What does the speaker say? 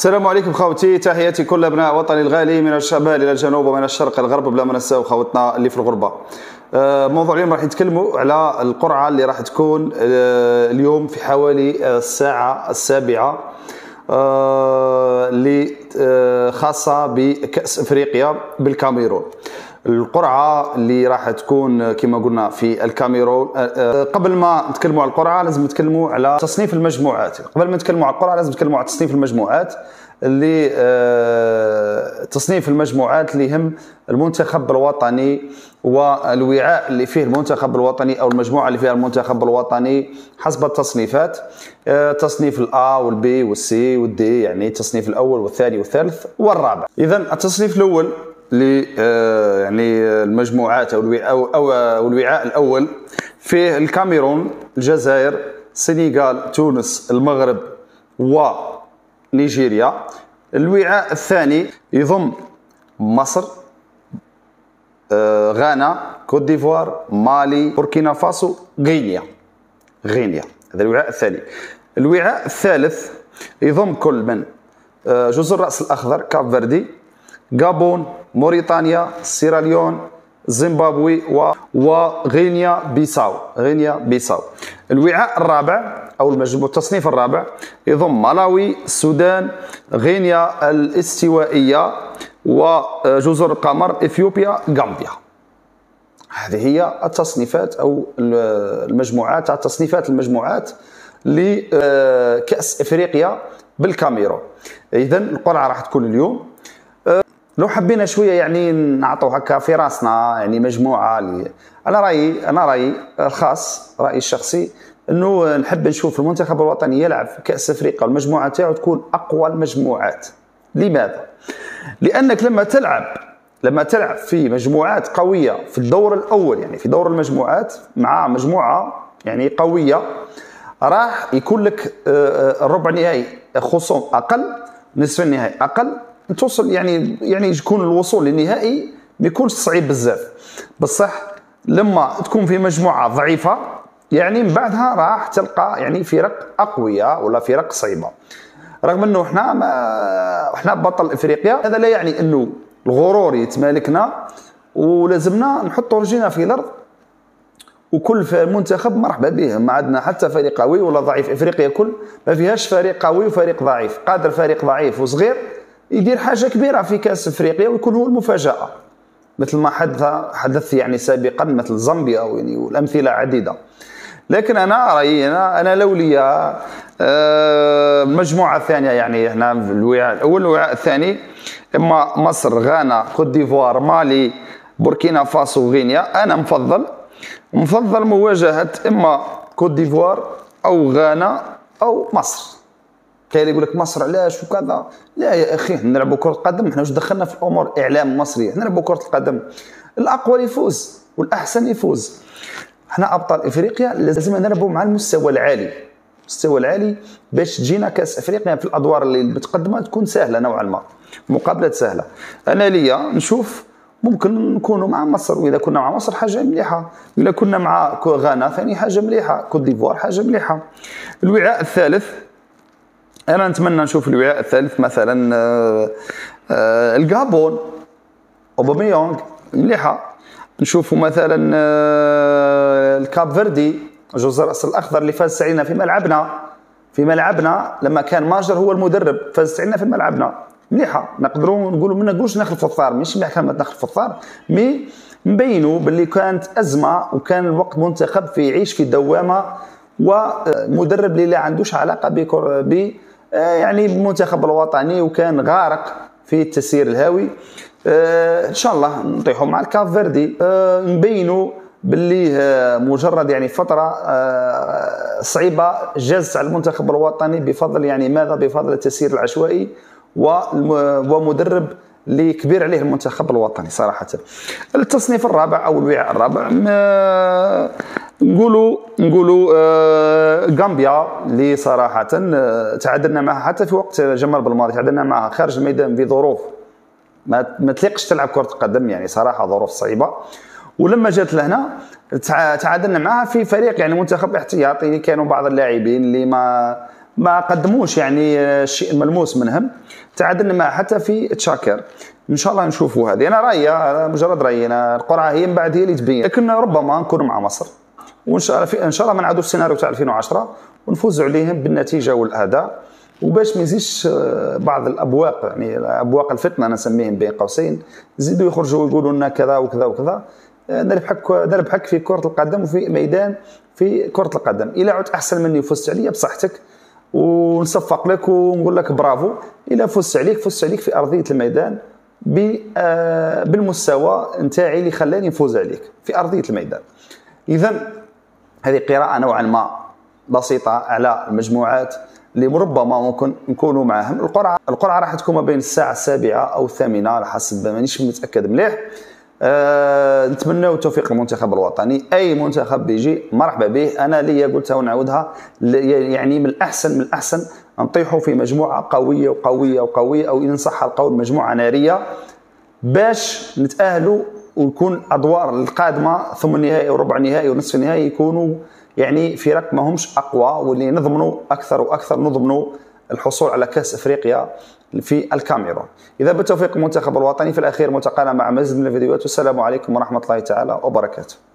السلام عليكم خوتي تحياتي كل أبناء وطني الغالي من الشمال إلى الجنوب ومن الشرق إلى الغرب بلا ما ننساو خوتنا اللي في الغربة. آه، موضوع اليوم راح نتكلموا على القرعة اللي راح تكون آه، اليوم في حوالي الساعة السابعة آه، اللي خاصة بكأس إفريقيا بالكاميرون. القرعة اللي راح تكون كما قلنا في الكاميرون. قبل ما نتكلموا على القرعة لازم نتكلموا على تصنيف المجموعات. قبل ما نتكلموا على القرعة لازم نتكلموا على تصنيف المجموعات اللي آه، تصنيف المجموعات اللي يهم المنتخب الوطني والوعاء اللي فيه المنتخب الوطني أو المجموعة اللي فيها المنتخب الوطني حسب التصنيفات. تصنيف الا والبي والسي والدي يعني التصنيف الأول والثاني والثالث والرابع. اذا التصنيف الأول ل آه، يعني المجموعات أو أو الوعاء الأول فيه الكاميرون الجزائر السنغال تونس المغرب ونيجيريا الوعاء الثاني يضم مصر آه، غانا كوت ديفوار مالي بوركينا فاسو غينيا. غينيا. هذا الوعاء الثاني. الوعاء الثالث يضم كل من؟ آه، جزر الرأس الأخضر كاب فيردي. غابون موريتانيا سيراليون زيمبابوي و... وغينيا بيساو غينيا بيساو الوعاء الرابع أو المجموع التصنيف الرابع يضم مالاوي السودان غينيا الاستوائية وجزر القمر إثيوبيا غامبيا. هذه هي التصنيفات أو المجموعات تصنيفات المجموعات لكاس إفريقيا بالكاميرون اذا القرعة راح تكون اليوم. لو حبينا شوية يعني نعطوا هكا في راسنا يعني مجموعة لي أنا رأيي أنا رأيي الخاص رأيي الشخصي إنه نحب نشوف المنتخب الوطني يلعب في كأس أفريقيا والمجموعة تاعو تكون أقوى المجموعات. لماذا؟ لأنك لما تلعب لما تلعب في مجموعات قوية في الدور الأول يعني في دور المجموعات مع مجموعة يعني قوية راح يكون لك الربع آه، آه، نهائي خصوم أقل نصف النهائي أقل توصل يعني يعني يكون الوصول للنهائي ما يكونش صعيب بزاف. بصح لما تكون في مجموعة ضعيفة يعني من بعدها راح تلقى يعني فرق اقوياء ولا فرق صعيبة. رغم إنه إحنا ما إحنا بطل إفريقيا هذا لا يعني إنه الغرور يتمالكنا ولازمنا نحطوا رجلنا في الأرض. وكل منتخب مرحبا به ما عندنا حتى فريق قوي ولا ضعيف. إفريقيا كل ما فيهاش فريق قوي وفريق ضعيف. قادر فريق ضعيف وصغير يدير حاجة كبيرة في كأس إفريقيا ويكون هو المفاجأة. مثل ما حدث حدث يعني سابقا مثل زامبيا يعني والامثله عديدة. لكن أنا رايي أنا أنا لو لي آه، المجموعه الثانية يعني هنا الوعاء. الأول الوعاء الثاني إما مصر غانا كوت ديفوار مالي بوركينا فاسو غينيا أنا مفضل مفضل مواجهة إما كوت ديفوار أو غانا أو مصر. كاين يقول لك مصر علاش وكذا. لا يا أخي نلعبوا كرة قدم إحنا واش دخلنا في الأمور؟ إعلام مصري نلعبوا كرة القدم. الاقوى يفوز والأحسن يفوز. إحنا أبطال إفريقيا لازم نلعبوا مع المستوى العالي. المستوى العالي باش تجينا كأس إفريقيا في الأدوار اللي متقدمة تكون سهلة نوعا ما. مقابلات سهلة. أنا ليا نشوف ممكن نكونوا مع مصر وإذا كنا مع مصر حاجة مليحة. اذا كنا مع غانا ثاني حاجة مليحة. كوت ديفوار حاجة مليحة. الوعاء الثالث أنا نتمنى نشوف الوعاء الثالث مثلا آه، آه، الجابون اوباميونغ مليحه نشوفوا مثلا آه، الكاب فيردي جزر الرأس الأخضر اللي فاز علينا في ملعبنا. في ملعبنا لما كان ماجر هو المدرب فاز علينا في ملعبنا. مليحه نقدروا نقولوا ما نقولش نخلف الثار مش محكمة نخلف الثار مي نبينوا باللي كانت أزمة وكان الوقت منتخب في يعيش في دوامة ومدرب اللي لا عندوش علاقة ب آه، يعني المنتخب الوطني وكان غارق في التسيير الهاوي. آه، إن شاء الله نطيحوا مع الكاف فيردي. آه، نبينوا باللي مجرد يعني فترة صعيبة جازت على المنتخب الوطني بفضل يعني ماذا؟ بفضل التسيير العشوائي ومدرب اللي كبير عليه المنتخب الوطني صراحة. التصنيف الرابع أو الوعاء الرابع نقولوا نقولوا آه غامبيا اللي صراحة آه تعادلنا معها حتى في وقت جمال بالماضي تعادلنا معها خارج الميدان في ظروف ما, ما تليقش تلعب كرة القدم يعني صراحة ظروف صعيبة. ولما جات لهنا تعادلنا معها في فريق يعني منتخب احتياطي كانوا بعض اللاعبين اللي ما ما قدموش يعني الشيء الملموس منهم. تعادلنا مع حتى في تشاكر. إن شاء الله نشوفوا هذه. أنا رأيي مجرد رأيي أنا القرعة هي من بعد هي اللي تبين. لكن ربما نكون مع مصر. وإن شاء الله إن شاء الله ما نعودوا السيناريو تاع 2010 ونفوزوا عليهم بالنتيجة والأداء. وباش ما يزيدش آه، بعض الأبواق يعني أبواق الفتنة أنا نسميهم بين قوسين يزيدوا يخرجوا ويقولوا لنا كذا وكذا وكذا. نربحك آه، نربحك في كرة القدم وفي ميدان في كرة القدم. إلى عدت أحسن مني وفزت عليا بصحتك ونصفق لك ونقول لك برافو. إلى فزت عليك فزت عليك في أرضية الميدان آه، بالمستوى نتاعي اللي خلاني نفوز عليك في أرضية الميدان. اذا هذه قراءة نوعا ما بسيطة على المجموعات اللي ربما ممكن نكونوا معاهم. القرعه القرعة راح تكون ما بين الساعة السابعة أو الثامنة على حسب مانيش متأكد مليح. أه نتمنى توفيق المنتخب الوطني. أي منتخب بيجي مرحبا به. أنا ليا قلتها ونعاودها يعني من الاحسن من الأحسن نطيحوا في مجموعة قوية وقوية وقوية أو إن صح القول مجموعة نارية. باش نتأهلوا ويكون أدوار القادمة ثم النهائي وربع النهائي ونصف النهائي يكونوا يعني فرق ما همش أقوى واللي نضمنوا أكثر وأكثر نضمنوا الحصول على كأس إفريقيا في الكاميرون إذا بالتوفيق المنتخب الوطني في الأخير ملتقانا مع مزيد من الفيديوهات والسلام عليكم ورحمة الله تعالى وبركاته.